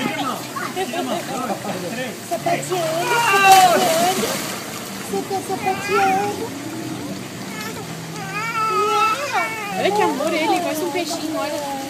Sapateando, sapateando. Você tá sapateando. Olha que amor ele, parece um peixinho, olha.